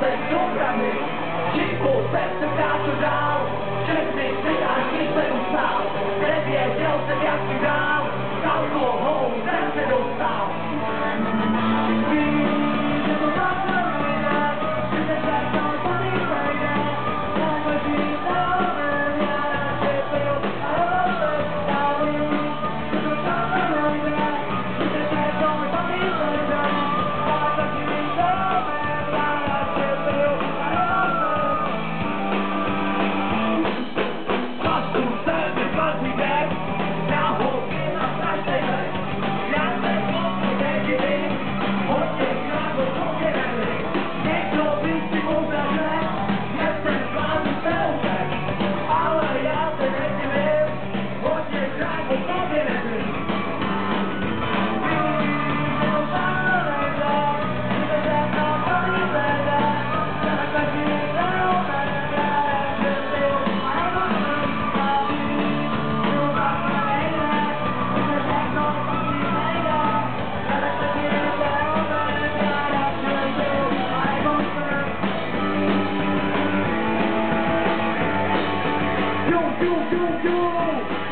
sei go, go, go!